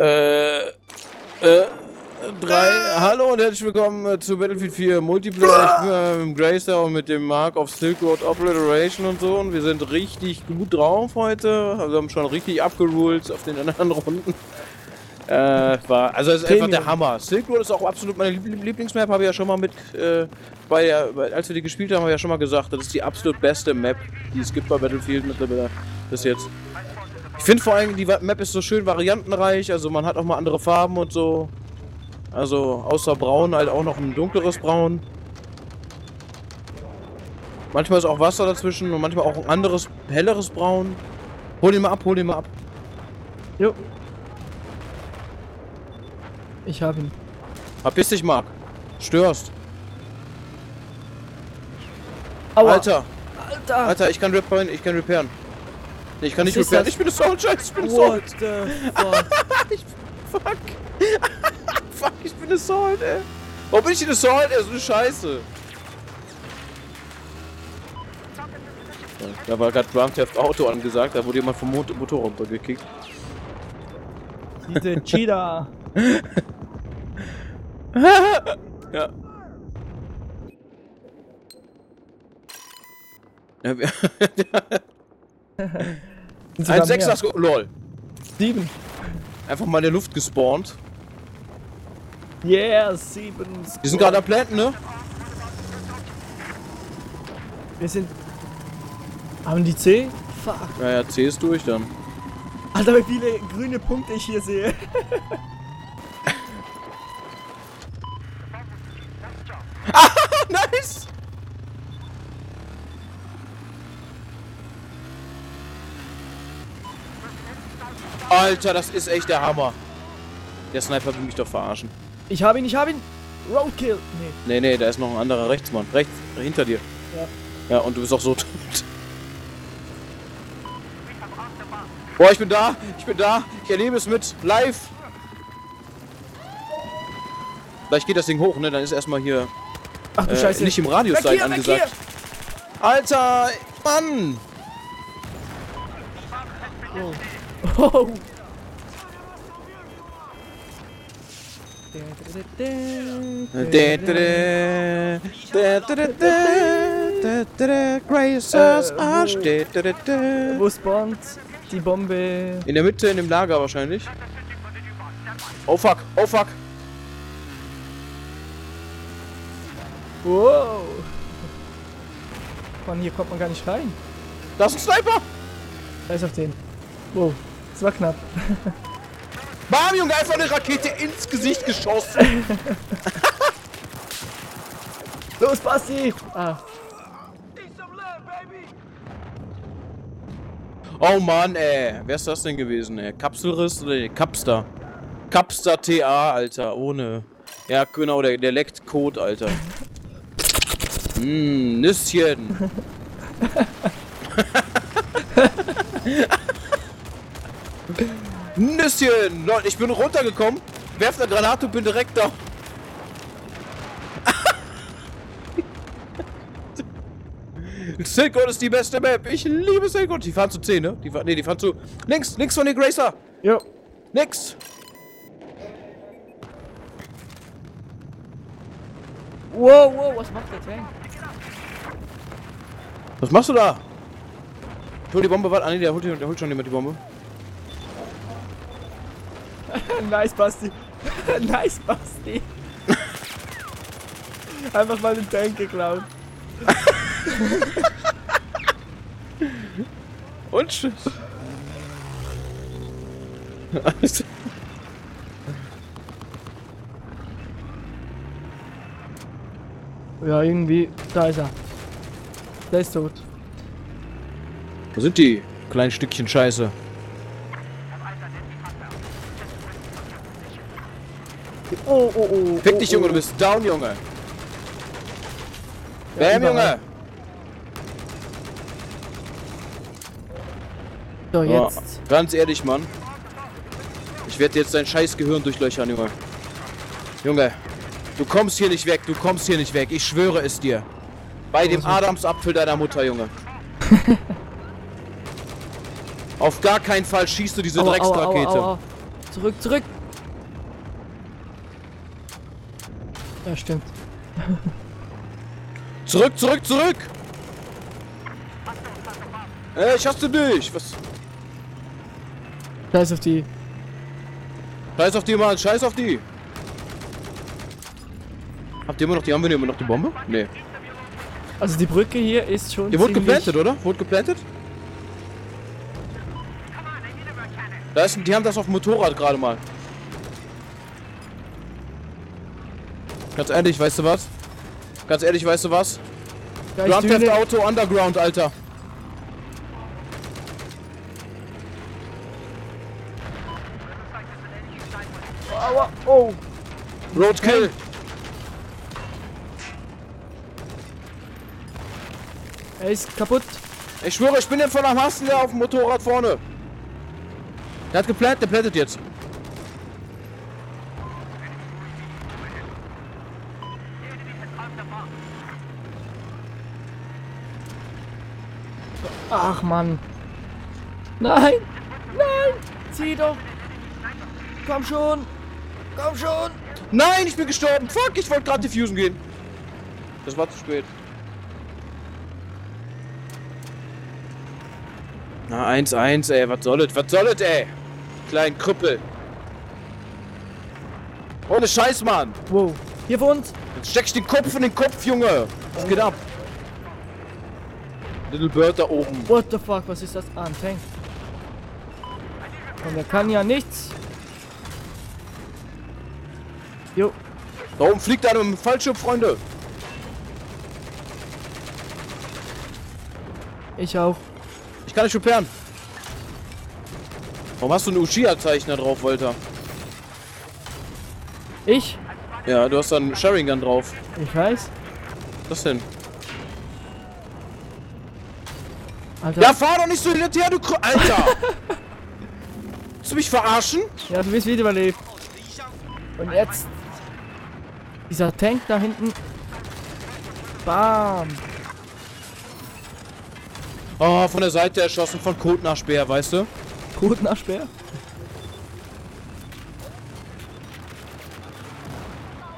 Äh, äh, drei. Hallo und herzlich willkommen äh, zu Battlefield 4 Multiplayer. Ich bin äh, mit dem Gracer und mit dem Mark of Silk Road Obliteration und so. Und wir sind richtig gut drauf heute. Also wir haben schon richtig abgeruled auf den anderen Runden. Äh, war, also es ist einfach der Hammer. Silk Road ist auch absolut meine Lieb Lieblingsmap, habe ich ja schon mal mit, äh, bei der, bei, als wir die gespielt haben, habe ich ja schon mal gesagt, das ist die absolut beste Map, die es gibt bei Battlefield mittlerweile bis jetzt. Ich finde vor allem, die Map ist so schön variantenreich, also man hat auch mal andere Farben und so. Also außer Braun halt auch noch ein dunkleres Braun. Manchmal ist auch Wasser dazwischen und manchmal auch ein anderes, helleres Braun. Hol den mal ab, hol den mal ab. Jo. Ich hab ihn. Verpiss dich, Marc. Störst. Aua. Alter, Alter! Alter, ich kann repairen, ich kann repairen. Nee, ich kann Was nicht das? Ich bin Assault, scheiße, ich bin Assault. What the fuck? Ich, fuck. fuck, ich bin Assault, ey. Warum bin ich denn Assault, ey? So eine Scheiße. Ja, da war gerade Grand Theft Auto angesagt, da wurde jemand vom Mot Motor runtergekickt. Diese Cheetah. Ja. ja ein Sechser, lol. Sieben. Einfach mal in der Luft gespawnt. Yeah, sieben. Die sind gerade am Planten, ne? Wir sind. Haben die C? Fuck. Ja, ja, C ist durch dann. Alter, wie viele grüne Punkte ich hier sehe. nice! Alter, das ist echt der Hammer. Der Sniper will mich doch verarschen. Ich hab ihn, ich hab ihn. Roadkill. Nee. Nee, nee, da ist noch ein anderer Rechtsmann. Rechts, hinter dir. Ja. Ja, und du bist auch so tot. Boah, ich bin da, ich bin da. Ich erlebe es mit live. Gleich geht das Ding hoch, ne? Dann ist erstmal hier Ach du äh, Scheiße. nicht im Radius sein angesagt. Alter, Mann! Oh. Gracers Äh, Arsch. Wo spawnt die Bombe? In der Mitte, in dem Lager wahrscheinlich. Oh fuck, oh fuck. Wow. Mann, hier kommt man gar nicht rein. Da ist ein Sniper! Scheiß auf den. Wow. Das war knapp. Bam, Junge, einfach eine Rakete ins Gesicht geschossen. Los, Basti! Ah, Oh Mann, ey. Wer ist das denn gewesen, ey? Kapselriss oder nee, Kapster? Kapster TA, Alter, ohne. Ja, genau, der, der leckt Kot, Alter. Mmm, Nüsschen. Nüsschen! Leute, ich bin runtergekommen, werf eine Granate und bin direkt da. Silkwood ist die beste Map. Ich liebe Silkwood. Die fahren zu 10, ne? Die fahren, nee, die fahren zu. Links, links von den Gracer. jo. Nix. Wow, wow, was macht der Tank? Was machst du da? Ich hol die Bombe, warte. Ah, nee, der holt, der holt schon jemand die Bombe. nice, Basti. nice, Basti. Einfach mal den Tank geklaut. Und tschüss. Alter. Ja, irgendwie. Da ist er. Der ist tot. Wo sind die kleinen Stückchen Scheiße? Oh, oh, oh. Fick oh, dich, Junge, oh. du bist down, Junge. Ja, Bam. Junge. So, jetzt. ganz ehrlich, Mann. Ich werde jetzt dein scheiß Gehirn durchlöchern, Junge. Junge, du kommst hier nicht weg, du kommst hier nicht weg. Ich schwöre es dir. Bei dem Adamsapfel deiner Mutter, Junge. Auf gar keinen Fall schießt du diese Drecksrakete. Zurück, zurück. Ja, stimmt. Zurück, zurück, zurück! Ey, ich hasse dich! Was? Scheiß auf die. Scheiß auf die, Mann, scheiß auf die! Habt ihr immer noch die, haben wir immer noch die Bombe? Nee. Also die Brücke hier ist schon Die wurde geplantet, oder? Wurde geplantet? Da ist, die haben das auf dem Motorrad gerade mal. Ganz ehrlich, weißt du was? Ganz ehrlich, weißt du was? Ist Grand Theft. Auto Underground, Alter. Aua, oh. Roadkill. Er ist kaputt. Ich schwöre, ich bin den voll am Hassen, der auf dem Motorrad vorne. Der hat geplant, der plantet jetzt. Ach Mann. Nein! Nein! Zieh doch! Komm schon! Komm schon! Nein, ich bin gestorben. Fuck, ich wollte gerade diffusen gehen. Das war zu spät. Na, 1-1, ey. Was soll es? Was soll es, ey? Kleinen Krüppel. Ohne Scheiß, Mann. Wow. Hier vor uns! Jetzt steck ich den Kopf in den Kopf, Junge. Was geht ab? Little Bird da oben. What the fuck, was ist das? Ah, ein Tank. Und er kann ja nichts. Jo, Da oben fliegt einer mit dem Fallschirm, Freunde. ich auch. Ich kann nicht repairen. Warum hast du ein Uchiha-Zeichen da drauf, Walter? Ich? Ja, du hast da einen Sharingan drauf. Ich weiß. Was denn? Alter. Ja, fahr doch nicht so hin und her, du Kr Alter! Willst du mich verarschen? Ja, du bist wieder überlebt. Und jetzt. Dieser Tank da hinten. Bam. Oh, von der Seite erschossen, von Kotnachspeer, weißt du? Gut nach Speer.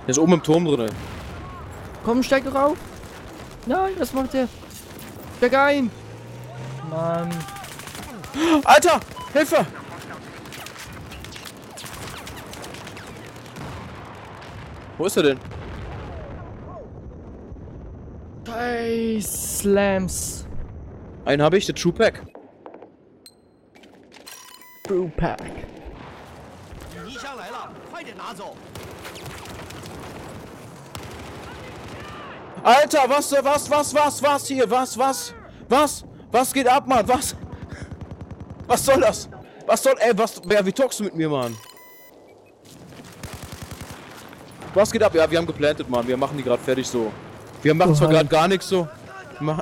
Der ist oben im Turm drin. Komm, steig doch auf. Nein, was macht der? Steig ein. Mann. Alter! Hilfe! Wo ist er denn? Scheiß Slams. Einen habe ich, der True Pack. True Pack. Alter, was, was, was, was, was hier, was, was, was? Was geht ab, Mann? Was? Was soll das? Was soll, ey, was, wer, wie talkst du mit mir, Mann? Was geht ab? Ja, wir haben geplantet, Mann. Wir machen die gerade fertig so. Wir machen Oh, zwar gerade gar nichts so. Wir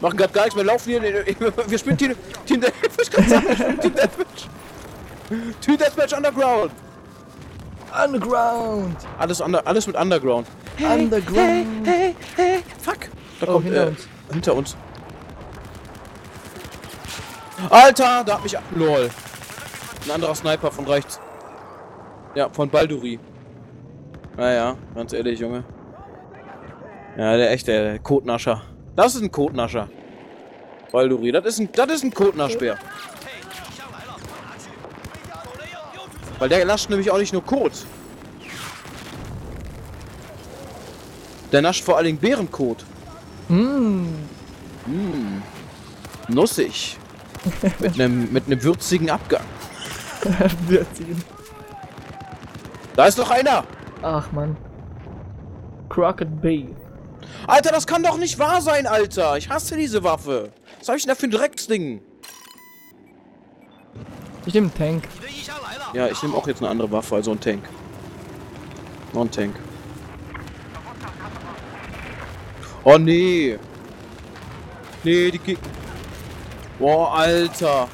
machen, gerade gar nichts. Wir laufen hier. Wir spielen Team, Team Deathmatch. Ich kann sagen, wir spielen Team Deathmatch. Team Deathmatch Underground. Underground. Alles, under, alles mit Underground. Underground. Hey, hey, fuck. Da Oh, kommt, hinter äh, uns. Hinter uns. Alter, da hat mich... Lol. Ein anderer Sniper von rechts. Ja, von Balduri. Naja, ganz ehrlich, Junge. Ja, der echte Kotnascher. Das ist ein Kotnascher. Balduri, das ist ein, das ist ein Kotnaschbär. Weil der nascht nämlich auch nicht nur Kot. Der nascht vor allen Dingen Bärenkot. Mm. Nussig mit einem mit einem würzigen Abgang. würzigen. Da ist noch einer! Ach man. Crockett B. Alter, das kann doch nicht wahr sein, Alter! Ich hasse diese Waffe! Was hab ich denn da für ein Drecksding? Ich nehme einen Tank. Ja, ich nehme auch jetzt eine andere Waffe, also einen Tank. Noch einen Tank. Oh nee! Nee, die Gegner. Boah, Alter.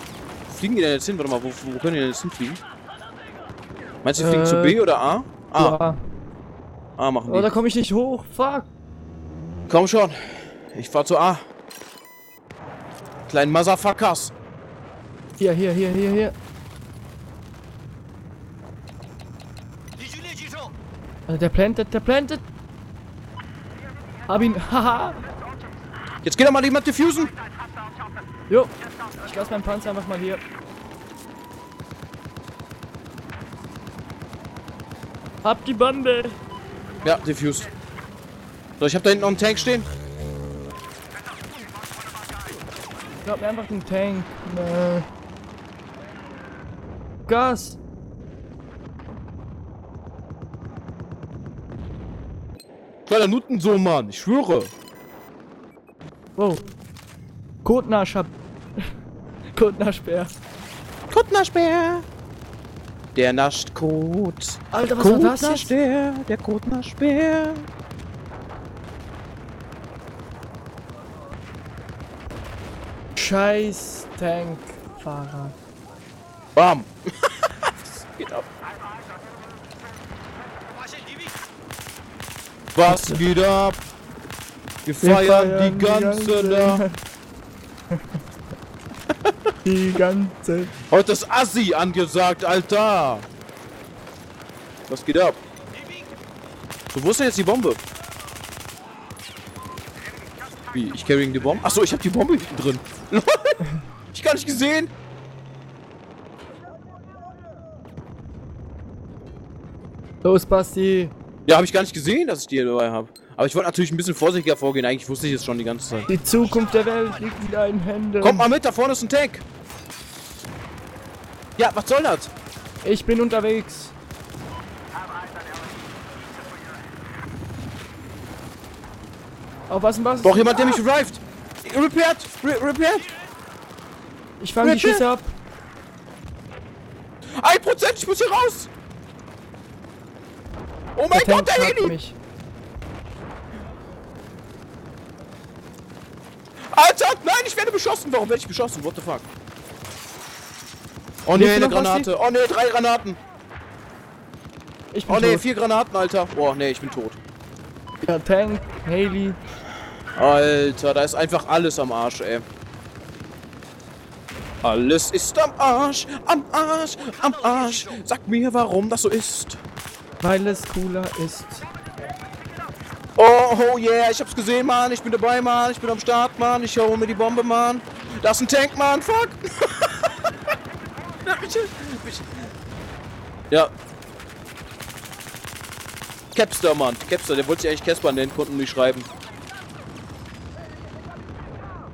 Wo fliegen die denn jetzt hin? Warte mal, wo, wo können die denn jetzt hinfliegen? Meinst du, die fliegen zu Äh, B oder A? A. Ja. A machen Oh, da die. komme ich nicht hoch. Fuck. Komm schon. Ich fahr zu A. Kleinen Motherfuckers. Hier, hier, hier, hier, hier. Also der plantet, der plantet. Hab ihn, haha. Jetzt geht doch mal jemand diffusen. Jo, ich lasse meinen Panzer einfach mal hier. Hab die Bombe. Ja, diffused. So, ich habe da hinten noch einen Tank stehen. Glaub mir einfach den Tank. Nee. Gas. Kleiner Nuttensohn, Mann. Ich schwöre. Wow. Kotnascher. Kuttnerspeer. Kuttnerspeer. Der nascht Kot. Alter, was Kot war das jetzt? Der, der Kotnerspeer. Scheiß Tankfahrer. Bam. das geht ab. Was geht ab? Wir feiern die ganze Nacht. Die ganze. Heute ist Assi angesagt, Alter. Was geht ab? So, wo ist denn jetzt die Bombe? Wie, ich carrying die Bombe? Achso, ich hab die Bombe drin. Ich gar nicht gesehen. Los, Basti. Ja, habe ich gar nicht gesehen, dass ich die hier dabei habe. Aber ich wollte natürlich ein bisschen vorsichtiger vorgehen. Eigentlich wusste ich es schon die ganze Zeit. Die Zukunft der Welt liegt in deinen Händen. Kommt mal mit, da vorne ist ein Tank. Ja, was soll das? Ich bin unterwegs. Auf was denn was? Braucht jemand, der mich revived. Repaired, re repaired. Ich fange die? Schüsse ab. Ein Prozent, ich muss hier raus. Oh mein Der Gott, der Heli. mich. Alter, nein, ich werde beschossen. Warum werde ich beschossen? What the fuck? Oh du eine? Granate. Oh nee, drei Granaten. Ich bin Oh tot. vier Granaten, Alter. Oh nee, ich bin tot. Ja, Tank, Haley. Alter, da ist einfach alles am Arsch, ey. Alles ist am Arsch, am Arsch, am Arsch. Sag mir, warum das so ist. Weil es cooler ist. Oh, oh yeah, ich hab's gesehen, Mann. Ich bin dabei, Mann. Ich bin am Start, Mann. Ich hole mir die Bombe, Mann. Da ist ein Tank, Mann. Fuck. Na, bitte, bitte. Ja. Capster, Mann. Capster, der wollte sich eigentlich Casper nennen, konnten nicht schreiben.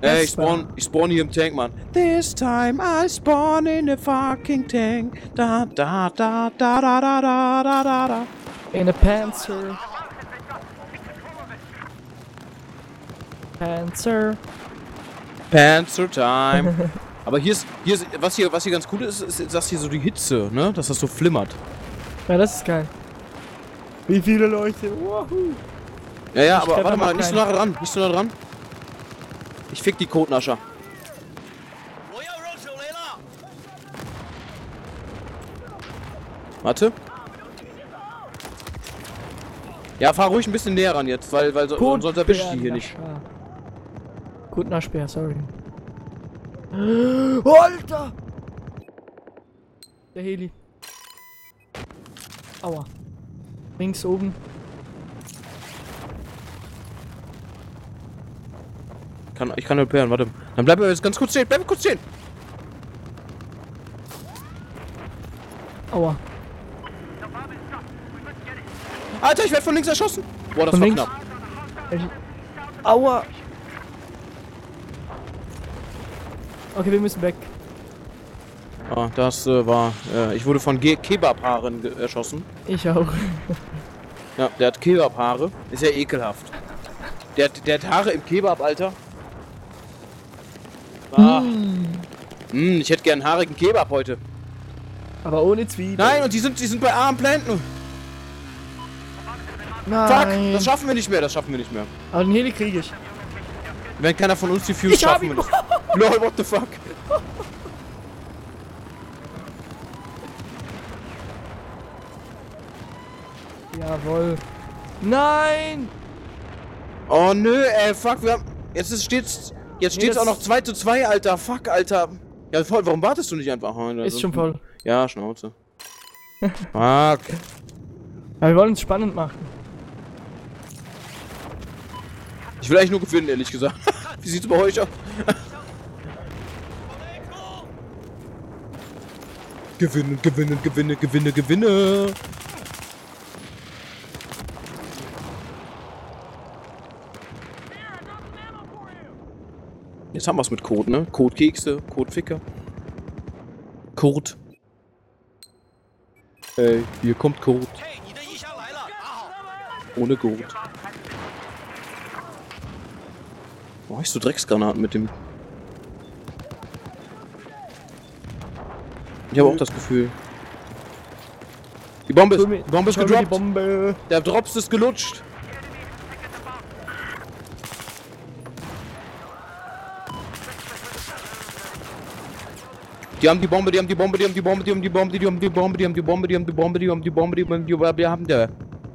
Ey, ich Casper. spawn, ich spawn hier im Tank, Mann. This time I spawn in a fucking tank. Da, da, da, da, da, da, da, da, da, da. In a Panzer. Panzer. Panzer Time. Aber hier ist, hier ist was, hier, was hier ganz cool ist, ist, dass hier so die Hitze, ne? Dass das so flimmert. Ja, das ist geil. Wie viele Leute? Wahoo. Ja, ja, ich aber warte mal, nicht so nah dran, nicht so nah dran. Ich fick die Kotnascher. Warte. Ja, fahr ruhig ein bisschen näher ran jetzt, weil, weil sonst erwischt die hier nicht. Kotnaschbär, sorry. Alter! Der Heli. Aua. Links oben. Kann, ich kann repairen, warte. Dann bleib jetzt ganz kurz stehen, bleib kurz stehen. Aua. Alter, ich werde von links erschossen. Boah, das Von war links? knapp. Aua! Okay, wir müssen weg. Ah, das äh, war, äh, ich wurde von Ge Kebabhaaren erschossen. Ich auch. Ja, der hat Kebabhaare. Ist ja ekelhaft. Der, hat- der hat Haare im Kebab, Alter. Ah. Mm, ich hätte gern einen haarigen Kebab heute. Aber ohne Zwiebeln. Nein, und die sind, die sind bei armen Planten. Fuck, Nein. das schaffen wir nicht mehr, das schaffen wir nicht mehr. Aber den Heli kriege ich. Wenn keiner von uns die Fuse Ich schaffen ihn. Lol, what the fuck? Jawohl. Nein! Oh nö, ey, fuck, wir haben. Jetzt ist, steht's. Jetzt Nee, steht's auch noch 2 zu 2, Alter. Fuck, Alter. Ja, voll, warum wartest du nicht einfach? Oh, Ist schon voll. Ja, Schnauze. fuck. Ja, wir wollen es spannend machen. Ich will eigentlich nur gewinnen, ehrlich gesagt. Wie sieht's bei euch aus? Gewinnen, gewinnen, gewinnen, gewinnen, gewinne. Jetzt haben wir es mit Code, ne? Codekekse, Codeficker. Code. Ey, hier kommt Code. Ohne Code. Wo hast du Drecksgranaten mit dem Ich habe auch das Gefühl. Die Bombe ist, die Bombe ist gedroppt. Bombe. Der Drops ist gelutscht. Die haben die Bombe, die haben die Bombe, die haben die Bombe, die haben die Bombe, die haben die Bombe, die haben die Bombe, die haben die Bombe, die haben die Bombe, die haben die Bombe, die haben die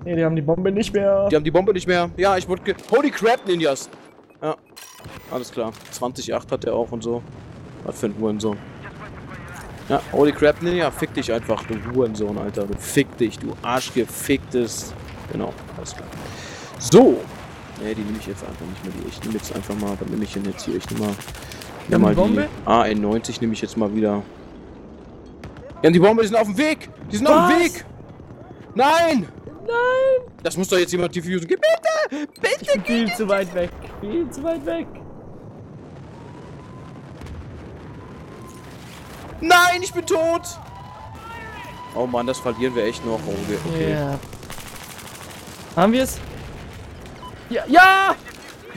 Nee, die haben die Bombe nicht mehr. Die haben die Bombe nicht mehr. Ja, ich wurde ge Holy crap, Ninjas! Ja. Alles klar. 20,8 hat er auch und so. Was für ein Hurensohn. Ja, holy crap, Ninja, fick dich einfach, du Hurensohn, Alter. Du fick dich, du arschgeficktes. Genau, alles klar. So. Ne, die nehme ich jetzt einfach nicht mehr. Die ich nehme jetzt einfach mal, dann nehme ich denn jetzt hier? Ich nehme mal, nehm mal die die Bombe? AN90 nehme ich jetzt mal wieder. Ja, die Bombe, die sind auf dem Weg! Die sind auf dem Was? Weg! Nein! Nein! Das muss doch jetzt jemand diffusen. Geh Bitte! Bitte! Ich bin viel zu weit weg. Viel zu weit weg. Nein, ich bin tot! Oh Mann, das verlieren wir echt noch. Oh, okay. okay. Ja. Haben wir es? Ja, ja!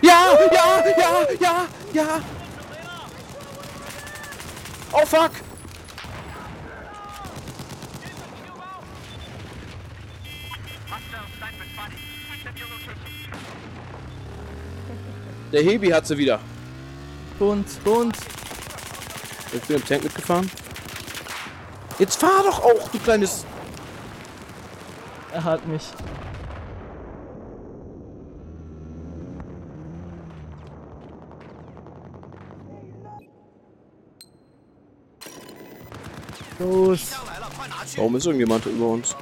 Ja, ja, ja, ja, ja! Oh fuck! Der Hebi hat sie wieder. Bund, Bund. Bist du im Tank mitgefahren? Jetzt fahr doch auch, du kleines... Er hat mich. Los. Warum ist irgendjemand über uns?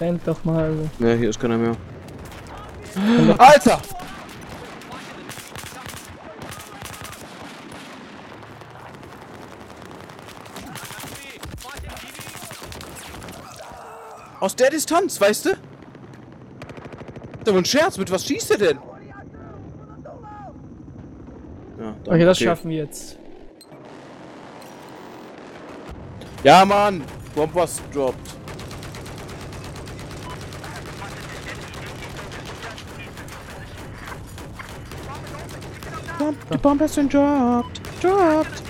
Rennt doch mal. Ja, hier ist keiner mehr. Alter! Aus der Distanz, weißt du? Das ist aber ein Scherz, mit was schießt er denn? Ja, dann- Okay, das schaffen wir jetzt. Ja, Mann! Bomb was droppt. Bomb, die Bombe ist dropped. Dropped.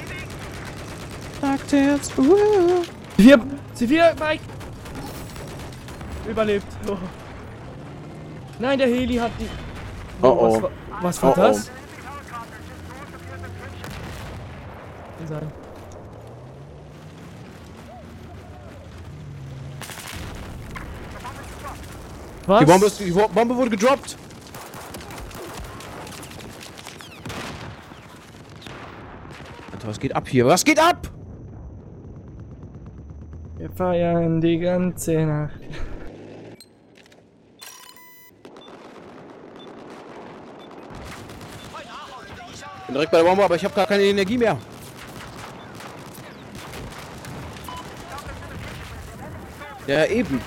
Sagt jetzt. Uh. Wir, wir, Mike! Überlebt. Oh. Nein, der Heli hat die. Oh, oh. Was war, was war Oh, oh. das? Kann sein. Was? Die Bombe, ist, die Bombe wurde gedroppt. Was geht ab hier? Was geht ab? Wir feiern die ganze Nacht. Bin direkt bei der Bombe, aber ich habe gar keine Energie mehr. Ja, eben.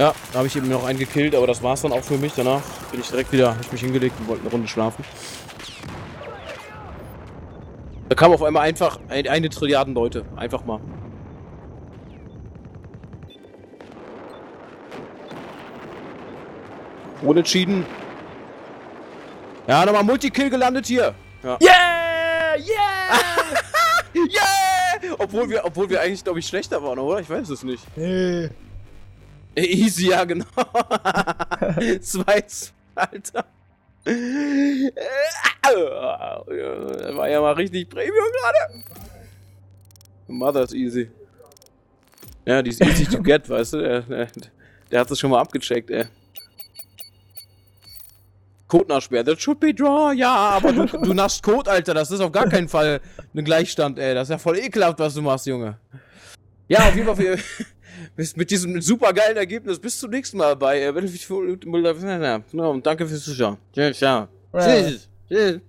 Ja, da habe ich eben noch einen gekillt, aber das war's dann auch für mich. Danach bin ich direkt wieder, hab ich mich hingelegt und wollte eine Runde schlafen. Da kam auf einmal einfach ein, eine Trilliarden Leute. Einfach mal. Unentschieden. Ja, nochmal Multikill gelandet hier. Ja. Yeah! Yeah! Yeah! Obwohl wir, obwohl wir eigentlich, glaube ich, schlechter waren, oder? Ich weiß es nicht. nee. Äh, Easy, ja, genau. zwei, Alter. Äh, war ja mal richtig Premium gerade. Mother's easy. Ja, die ist easy to get, weißt du? Der, der, der hat das schon mal abgecheckt, ey. Code nachsperren. That should be draw. Ja, aber du, du naschst Code, Alter. Das ist auf gar keinen Fall ein Gleichstand, ey. Das ist ja voll ekelhaft, was du machst, Junge. Ja, auf jeden Fall. Bis, mit diesem supergeilen Ergebnis. Bis zum nächsten Mal bei äh, Battlefield. Und danke fürs Zuschauen. Tschüss. Tschüss. Tschüss.